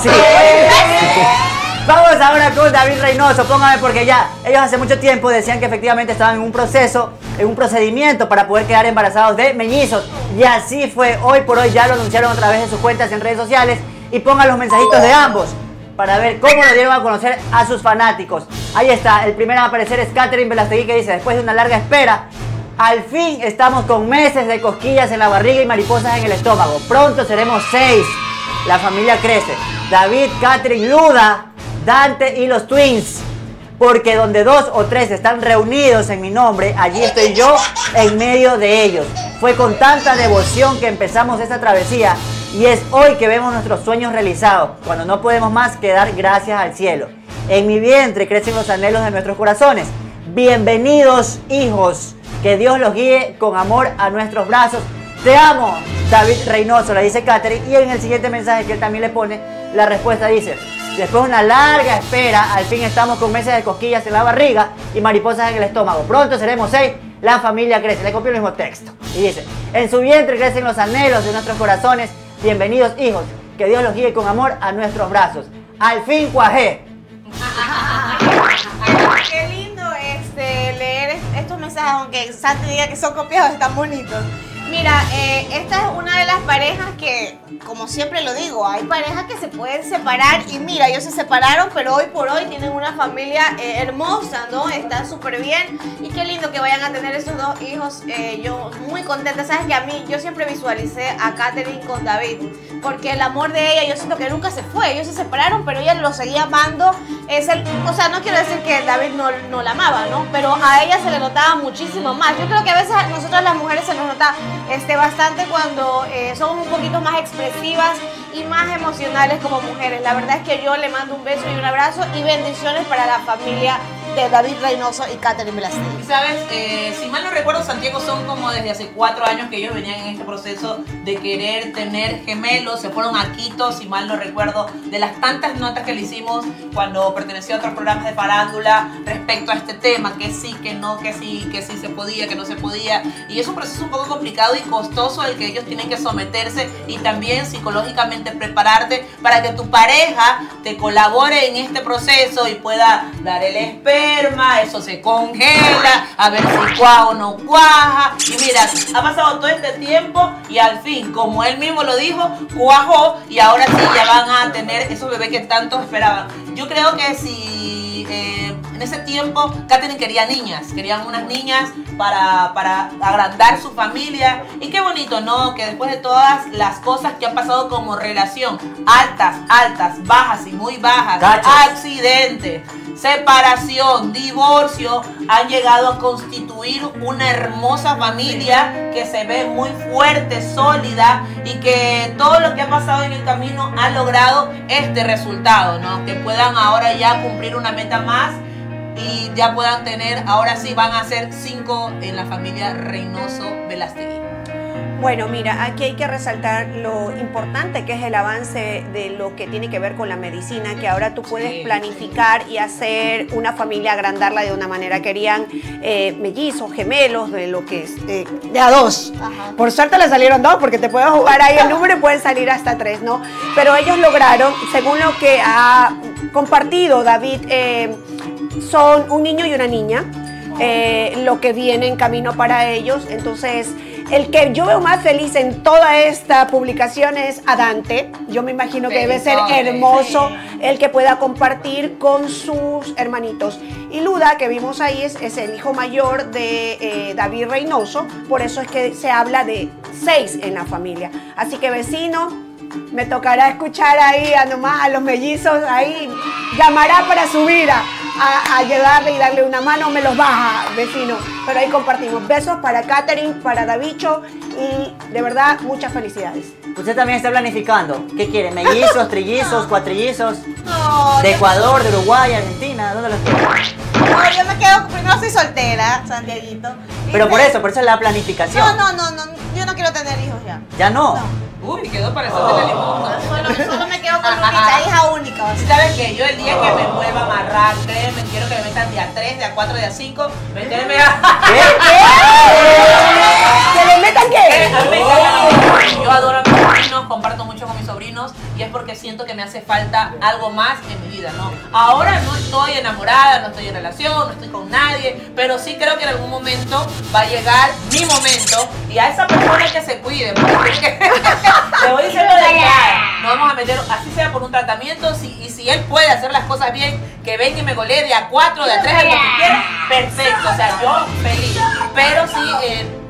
Sí. Vamos ahora con David Reynoso, póngame porque ya ellos hace mucho tiempo decían que efectivamente estaban en un proceso, en un procedimiento para poder quedar embarazados de mellizos. Y así fue, hoy por hoy ya lo anunciaron a través de sus cuentas en redes sociales y pongan los mensajitos de ambos para ver cómo lo dieron a conocer a sus fanáticos. Ahí está, el primero a aparecer es Catherine Velastegui que dice, después de una larga espera, al fin estamos con meses de cosquillas en la barriga y mariposas en el estómago. Pronto seremos seis. La familia crece. David, Catherine, Luda, Dante y los Twins. Porque donde dos o tres están reunidos en mi nombre, allí estoy yo en medio de ellos. Fue con tanta devoción que empezamos esta travesía y es hoy que vemos nuestros sueños realizados, cuando no podemos más que dar gracias al cielo. En mi vientre crecen los anhelos de nuestros corazones. Bienvenidos hijos, que Dios los guíe con amor a nuestros brazos. Te amo, David Reynoso, le dice Catherine. Y en el siguiente mensaje que él también le pone, la respuesta dice, después de una larga espera, al fin estamos con meses de cosquillas en la barriga y mariposas en el estómago. Pronto seremos seis, la familia crece. Le copio el mismo texto. Y dice, en su vientre crecen los anhelos de nuestros corazones. Bienvenidos hijos, que Dios los guíe con amor a nuestros brazos. Al fin cuajé. Qué lindo este, leer estos mensajes, aunque Santi diga que son copiados, están bonitos. Mira, eh, esta es una de las parejas que, como siempre lo digo, hay parejas que se pueden separar y mira, ellos se separaron, pero hoy por hoy tienen una familia eh, hermosa, ¿no? Están súper bien y qué lindo que vayan a tener esos dos hijos. Eh, yo muy contenta, sabes que a mí yo siempre visualicé a Katherine con David, porque el amor de ella yo siento que nunca se fue, ellos se separaron, pero ella lo seguía amando. Es el, o sea, no quiero decir que David no, no la amaba, ¿no? Pero a ella se le notaba muchísimo más. Yo creo que a veces a nosotras las mujeres se nos nota este, bastante cuando eh, somos un poquito más expresivas y más emocionales como mujeres. La verdad es que yo le mando un beso y un abrazo y bendiciones para la familia David Reynoso y Catherine Velasquez. Y sabes, eh, si mal no recuerdo, Santiago son como desde hace cuatro años que ellos venían en este proceso de querer tener gemelos. Se fueron a Quito, si mal no recuerdo, de las tantas notas que le hicimos cuando perteneció a otros programas de farándula respecto a este tema, que sí, que no, que sí, que sí se podía, que no se podía. Y es un proceso un poco complicado y costoso el que ellos tienen que someterse y también psicológicamente prepararte para que tu pareja te colabore en este proceso y pueda dar el eso se congela, a ver si cuaja o no cuaja. Y mira, ha pasado todo este tiempo y al fin, como él mismo lo dijo, cuajó y ahora sí ya van a tener esos bebés que tanto esperaban. Yo creo que si eh, en ese tiempo Katherine quería niñas, querían unas niñas para, para agrandar su familia. Y qué bonito, ¿no? Que después de todas las cosas que han pasado como relación, altas, altas, bajas y muy bajas, accidentes separación, divorcio, han llegado a constituir una hermosa familia que se ve muy fuerte, sólida y que todo lo que ha pasado en el camino ha logrado este resultado, ¿no? Que puedan ahora ya cumplir una meta más y ya puedan tener, ahora sí van a ser cinco en la familia Reynoso Velastegui. Bueno, mira, aquí hay que resaltar lo importante que es el avance de lo que tiene que ver con la medicina, que ahora tú puedes planificar y hacer una familia, agrandarla de una manera. Querían eh, mellizos, gemelos, de lo que es, eh, de a dos. Por suerte le salieron dos, porque te puedes jugar ahí el número y pueden salir hasta tres, ¿no? Pero ellos lograron, según lo que ha compartido David, eh, son un niño y una niña. lo que viene en camino para ellos. Entonces, el que yo veo más feliz en toda esta publicación es a Dante. Yo me imagino que debe ser hermoso el que pueda compartir con sus hermanitos. Y Luda, que vimos ahí, es, es el hijo mayor de eh, David Reynoso. Por eso es que se habla de seis en la familia. Así que vecino, me tocará escuchar ahí a nomás a los mellizos ahí. Llamará para subir a, a, ayudarle y darle una mano, me los baja, vecino. Pero ahí compartimos. Besos para Katherine, para Davicho y de verdad muchas felicidades. ¿Usted también está planificando? ¿Qué quiere? ¿Mellizos, trillizos, cuatrillizos? ¿De Ecuador, de Uruguay, Argentina? ¿Dónde los quiere? No, yo me quedo, primero soy soltera, Santiaguito. Pero por eso, por eso es la planificación. No, no, no, no, yo no quiero tener hijos ya. ¿Ya no? Uy, quedó para eso de limón. Solo, solo me quedo con Lupita, hija única. Si sabes que yo el día que me vuelva a amarrar, créeme, quiero que me metan día 3, día 4, día 5, meterme a... ¿Qué? ¿Que le metan qué? A encanta la Yo adoro a mi sobrinos, comparto sobrinos y es porque siento que me hace falta algo más en mi vida, ¿no? Ahora no estoy enamorada, no estoy en relación, no estoy con nadie, pero sí creo que en algún momento va a llegar mi momento y a esa persona que se cuide, porque le voy diciendo de cara, nos vamos a meter, así sea por un tratamiento, si, y si él puede hacer las cosas bien, que venga y me golee de a cuatro, de a tres, a lo que quiera, perfecto, o sea, yo feliz, pero sí, eh,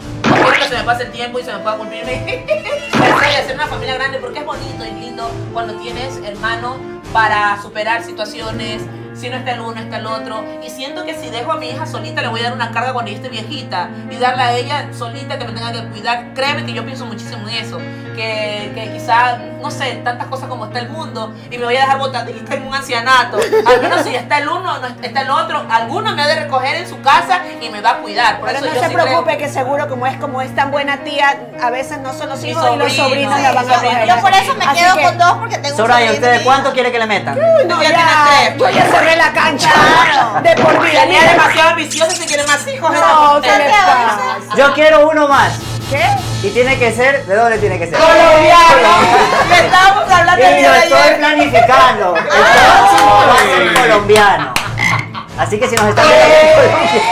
me pase el tiempo y se me pueda cumplir de hacer una familia grande porque es bonito y lindo cuando tienes hermanos para superar situaciones. Si no está el uno, está el otro. Y siento que si dejo a mi hija solita, le voy a dar una carga cuando yo esté viejita. Y darle a ella solita que me tenga que cuidar. Créeme que yo pienso muchísimo en eso. Que, que quizá, no sé, tantas cosas como está el mundo. Y me voy a dejar botadita en un ancianato. Al menos si está el uno, no está el otro. Alguno me ha de recoger en su casa y me va a cuidar. Por Pero eso no yo se sí creo- preocupe que seguro como es como es tan buena tía, a veces no son los hijos y los sobrino. sobrinos Sí, la van a yo- coger. Yo por eso me Así quedo que- con dos porque tengo un Soraya, sobrino ¿ustedes cuánto quiere que le metan? No, Ya ya, tiene tres, yo ya cerré la cancha Claro. de por vida. Tenía demasiado ambiciosa si quiere más hijos. No. ¿qué le pasa? Yo quiero uno más. ¿Qué? Y tiene que ser, ¿de dónde tiene que ser? Colombiano. Estábamos hablando el Y lo estoy ayer. planificando. El próximo va a ser colombiano. Así que si nos están viendo en Colombia,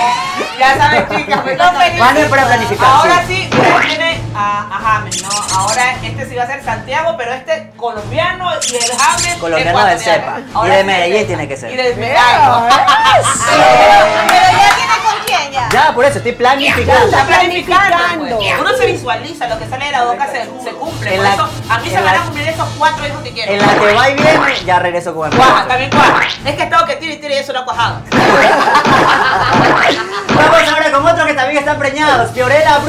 Ya sabes, chicas, No, manden para planificar. Ahora sí. sí, a, a James, ¿no? Ahora este sí va a ser Santiago, pero este colombiano y el James Colombiano del ecuatoriano. cepa. Y de Medellín tiene que ser. Y de Medellín. Pero ya tiene con quién ya. Ya, por eso estoy planificando. Está pues. Uno se visualiza, lo que sale de la boca se, se cumple. En Por la- eso, a mí se me van a cumplir esos cuatro hijos que quiero. En la que va y viene, ya regreso con el Cuaja, también cuaja. Es que he estado que tire y tire y eso no ha cuajado. Vamos ahora con otro que también están preñados. Fiorella Bru